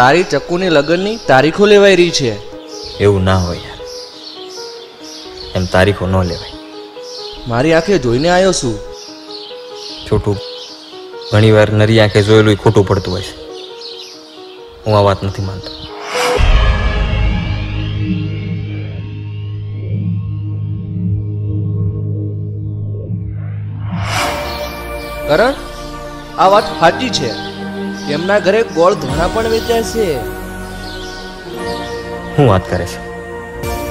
તારી ચક્કુની લગ્નની તારીખો લેવાઈ રહી છે. એવું ના હોય યાર. એમ તારીખો ન લેવાય. મારી આંખે જોઈને આવ્યો છું. છોટું ઘણીવાર નરી આંખે જોયેલું ખોટું પડતું હોય છે. હું આ વાત નથી માનતો. કરણ આ વાત સાચી છે. એમના ઘરે ગોળ ધોણા પણ વેચાય છે. હું વાત કરે છે.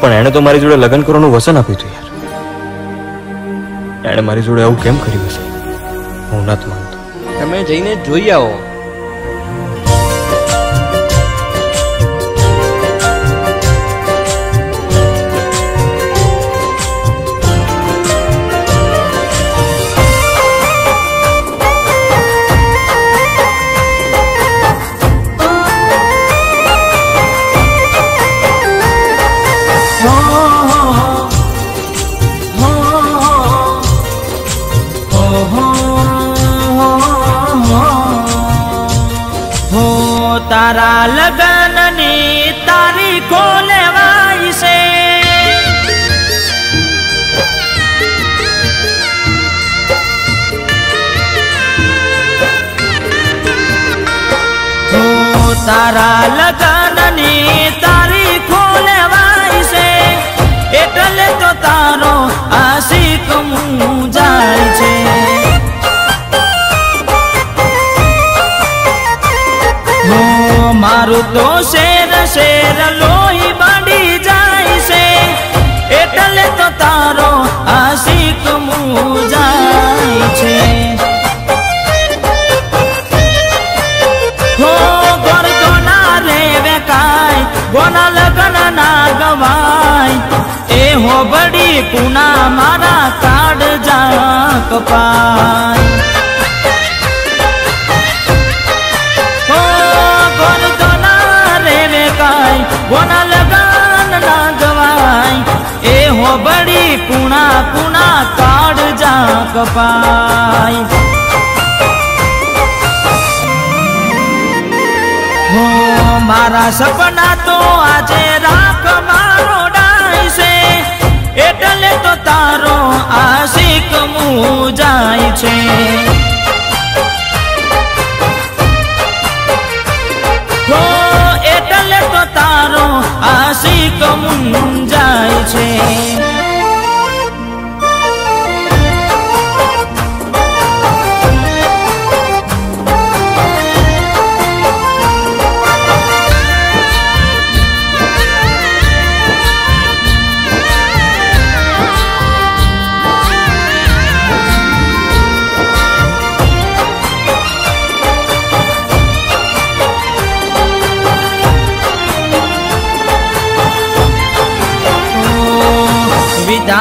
પણ એણે તો મારી જોડે લગ્ન કરવાનું વચન આપ્યું હતું યાર. એણે મારી જોડે આવું કેમ કર્યું હશે? હું નથી માનતો. તમે જઈને જોઈ આવો. તારા લગનની તારીખો લેવાય છે. એટલે તો તારો આશિક હું જાય છે. મારું તો શેર શેર લોહી બડી કુના મારા કાડ જા કપાય. હો ગોરતો ના રે વેકાય ગોના લગન ના ગવાય. એ હો બડી કુણા કુણા કાડ જા કપાય. હો મારા સપના તો આજે રાખ જાય છે.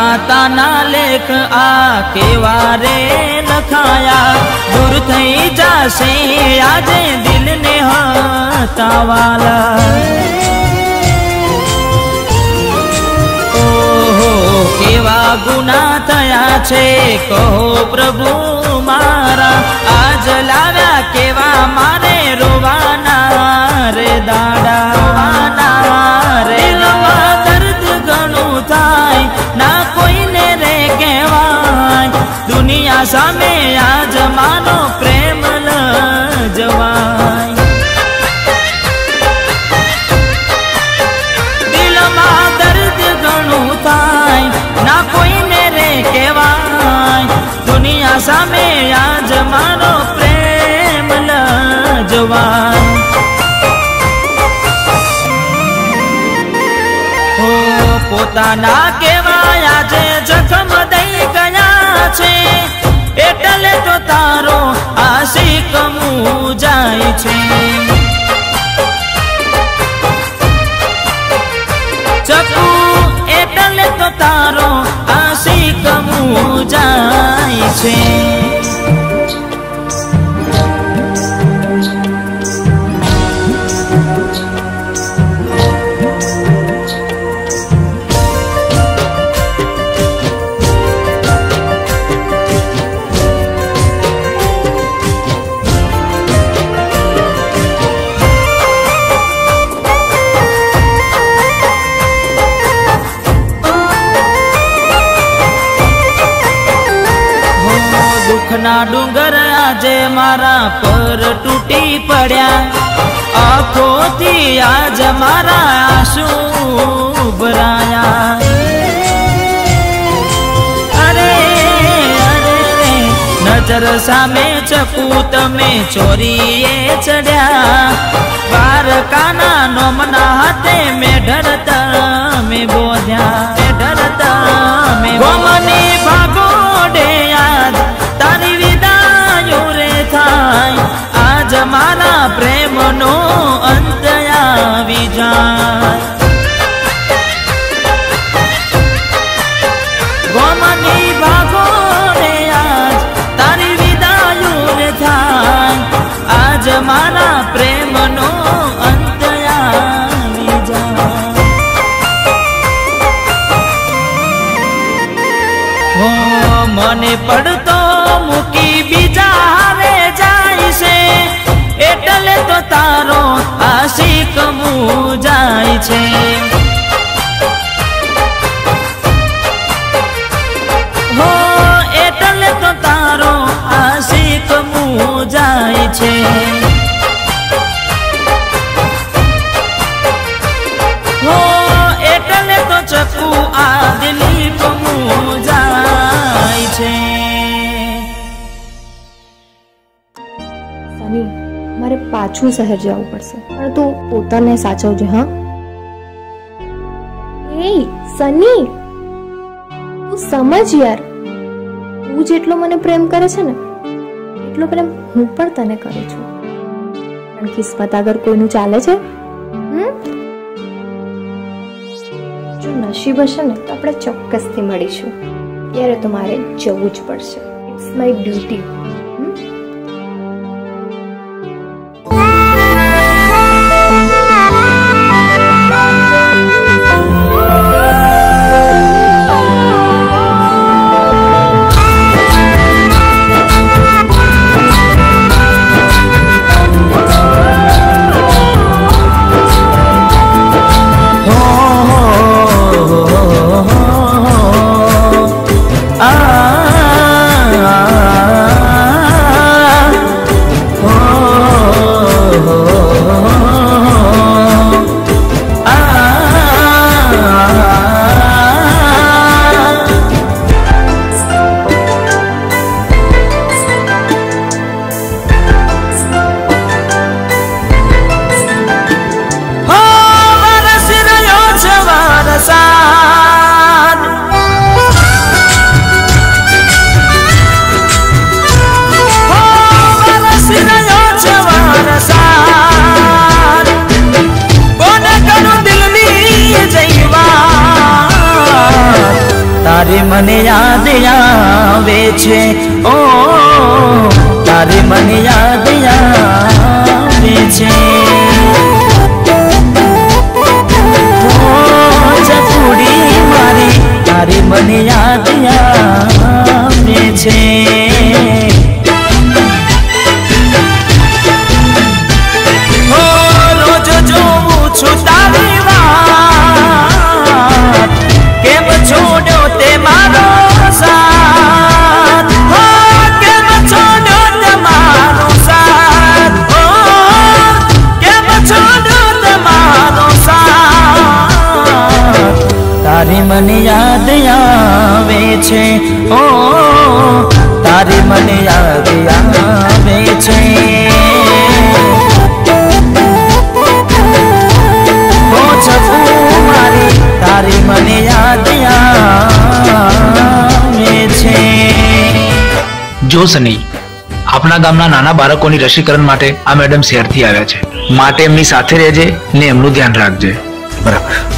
વિધાતાના લેખ આ કેવા લખાયા? દૂર થઈ જાશે, આજે દિલને હતાવાલા ઓહો, કેવા ગુના થયા છે, કહો પ્રભુ મારા. આજ લાવ્યા દુનિયા સામે મારા પર તૂટી પડ્યા. આંખોથી આજ મારા આંસુ ભરાયા અરે અરે, નજર સામે ચકુ તમે ચોરીએ ચડ્યા. બાર કાના નોમના હાથે મેઢર તમે બોધ્યા. મેઢર તમે ગોમની ભાગોડે હો મને પડતો મૂકી બીજા હારે જાય છે. એટલે તો તારો આશિક મું જાય છે. હો એટલે તો તારો આશિક મું જાય છે. પાછું શહેર જવું પડશે. પણ તું પોતાને સાચવજે, હા? એ સની! તું સમજ યાર. તું જેટલો મને પ્રેમ કરે છે ને, એટલો પ્રેમ હું પણ તને કરું છું. પણ કિસ્મત આગળ કોઈનું ચાલે છે? જો નસીબ હશે ને, તો આપણે ચોક્કસથી મળીશું. ત્યારે તો મારે જવું જ પડશે. ઇટ્સ માય ડ્યુટી તારી મને યાદ આવે છે. ઓ, તારી મને યાદ આવે છે. ચકુડી મારી, તારી મને યાદ તારી મને યાદ આવે છે. ઓ છકુ મારી તારી મને યાદ આવે છે. જો સની આપણા ગામના નાના બાળકોની રસીકરણ માટે આ મેડમ શહેરથી આવ્યા છે. માટે એમની સાથે રહેજે ને એમનું ધ્યાન રાખજે. બરાબર.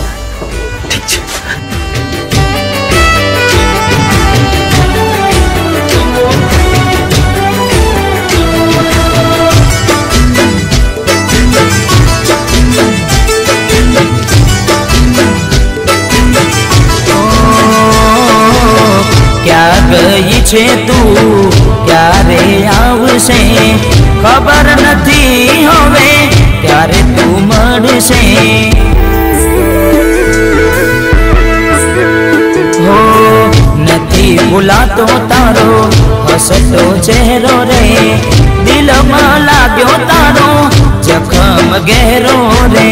ગઈ છે તું? ક્યારે આવશે? ખબર નથી હવે, ક્યારે તું મળશે? હો, નથી ભૂલાતો તારો, હસતો ચહેરો રે, દિલમાં લાગ્યો તારો, જખમ ગહેરો રે.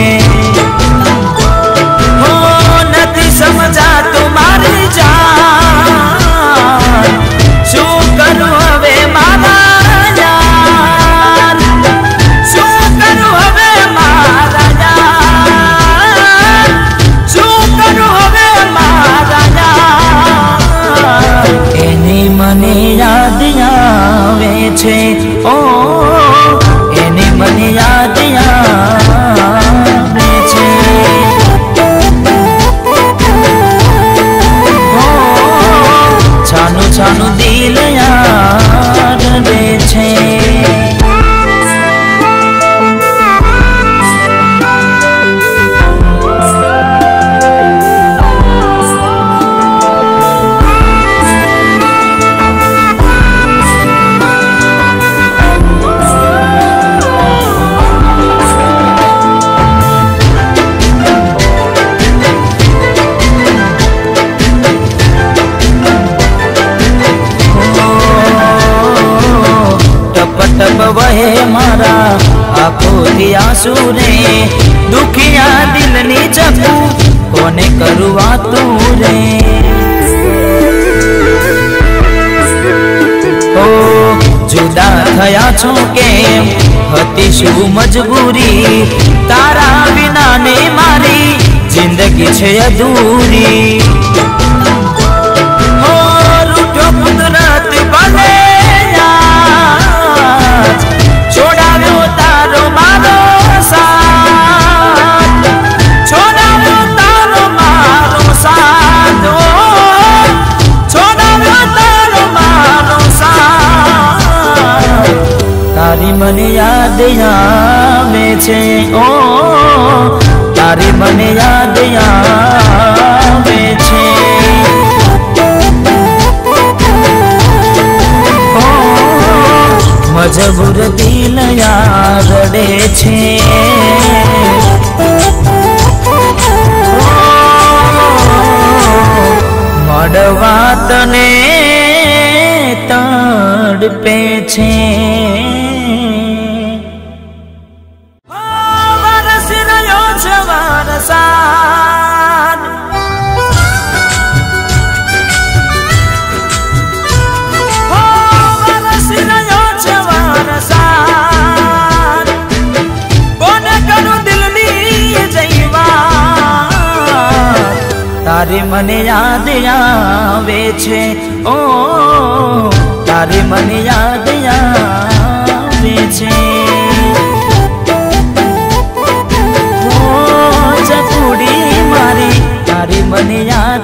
આંખોથી આંસુ દુખિયા દિલની ચપુ કોને કરુવા રે? ઓ જુદા થયા છો કેમ? હતી શું મજબૂરી, તારા વિના ને મારી, જિંદગી છે અધૂરી. તારી મને યાદ આવે છે. ઓ, તારી મને યાદ આવે છે. મજબૂર દિલ યાર રડે છે. મળવા તને તડપે છે. તારે મને યાદ આવે છે. ઓ, તારે મને યાદ આવે છે. ઓ ચકુડી મારી, તારે મને યાદ